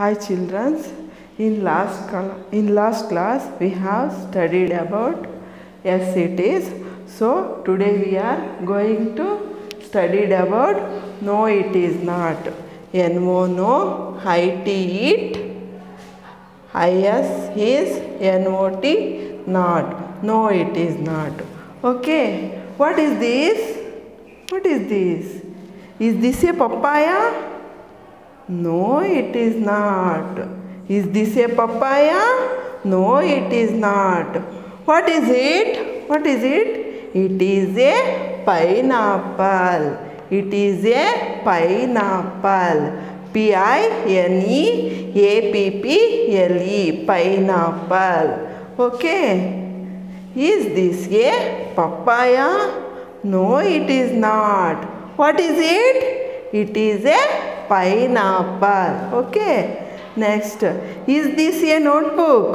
Hi children, in last, in last class we have studied about yes it is. So today we are going to study about no it is not. No no. IT it, IS is NOT not. No it is not. Okay, what is this? What is this? Is this a papaya? No, it is not. Is this a papaya? No, it is not. What is it? What is it? It is a pineapple. It is a pineapple. P I N E A P P L E pineapple. Okay. Is this a papaya? No, it is not. What is it? It is a pineapple. Okay. Next. Is this a notebook?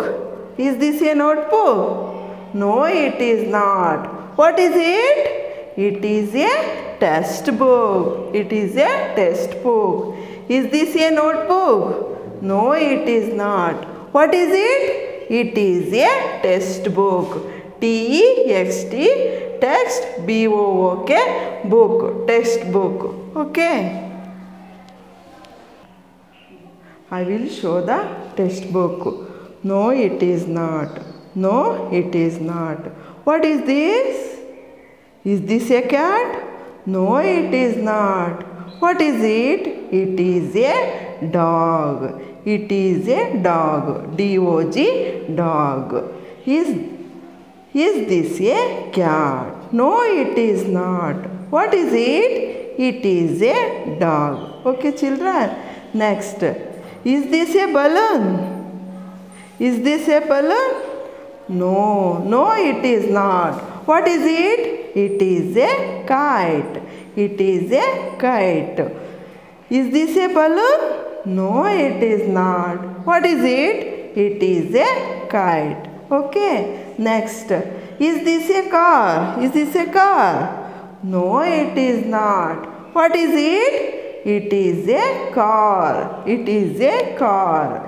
Is this a notebook? No, it is not. What is it? It is a test book It is a test book Is this a notebook? No, it is not. What is it? It is a test book text B O O K Okay. book. Okay. I will show the textbook. No, it is not. No, it is not. What is this? Is this a cat? No, it is not. What is it? It is a dog. It is a dog. D O G dog. Is is this a cat? No, it is not. What is it? It is a dog. Okay, children. Next. Is this a balloon? Is this a balloon? No, no, it is not. What is it? It is a kite. It is a kite. Is this a balloon? No, it is not. What is it? It is a kite. Okay. Next. Is this a car? Is this a car? No, it is not. What is it? It is a car. It is a car.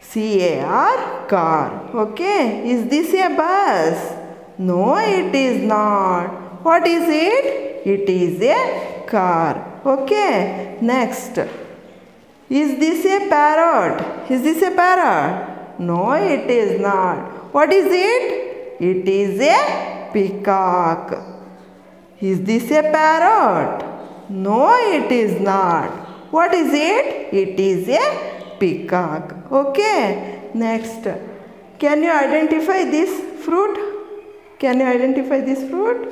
C A R car. Okay. Is this a bus? No, it is not. What is it? It is a car. Okay. Next. Is this a parrot? Is this a parrot? No, it is not. What is it? It is a peacock. Is this a parrot? No, it is not. What is it? It is a peacock. Okay. Next. Can you identify this fruit? Can you identify this fruit?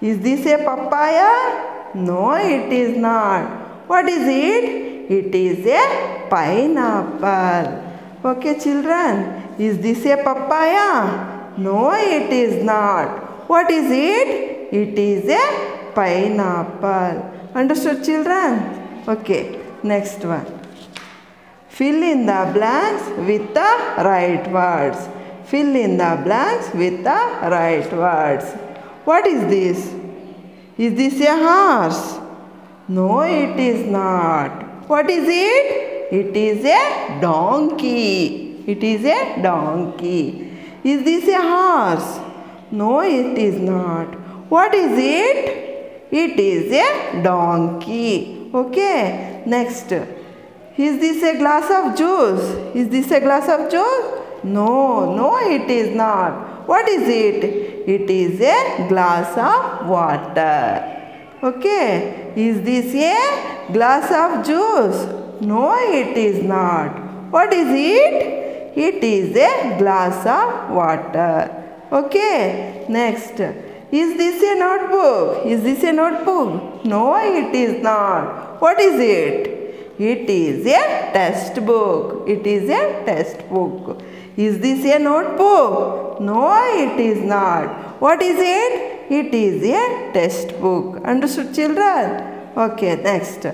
Is this a papaya? No, it is not. What is it? It is a pineapple. Okay, children. Is this a papaya? No, it is not. What is it? It is a pineapple. Understood, children? Okay, next one. Fill in the blanks with the right words. Fill in the blanks with the right words. What is this? Is this a horse? No, it is not. What is it? It is a donkey. It is a donkey. Is this a horse? No, it is not. What is it? It is a donkey. Okay. Next. Is this a glass of juice? Is this a glass of juice? No, no, it is not. What is it? It is a glass of water. Okay. Is this a glass of juice? No, it is not. What is it? It is a glass of water. Okay. Next. Is this a notebook? Is this a notebook? No, it is not. What is it? It is a test book. It is a test book. Is this a notebook? No, it is not. What is it? It is a test book. Understood, children? Okay, next.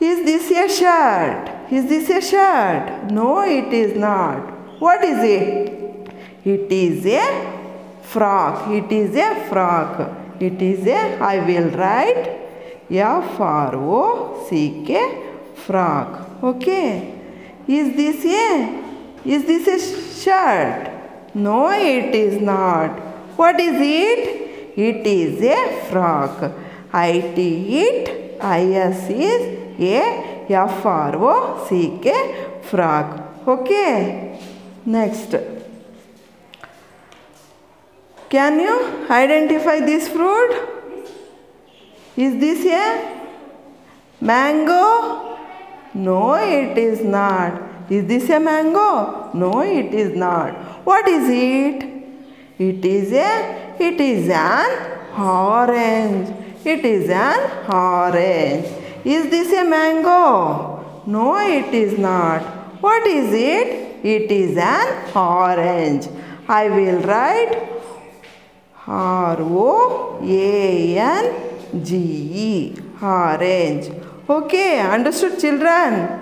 Is this a shirt? Is this a shirt? No, it is not. What is it? It is a frock. It is a frock. It is a, I will write F R O C K frog Okay. Is this a is this a shirt? No, it is not. What is it? It is a frock. I T it I S is a F R O C K frock. Okay. Next. Can you identify this fruit? Is this a mango? No, it is not. Is this a mango? No, it is not. What is it? It is a it is an orange. It is an orange. Is this a mango? No, it is not. What is it? It is an orange. I will write R O A N G E orange. Okay, understood children?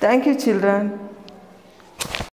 Thank you children.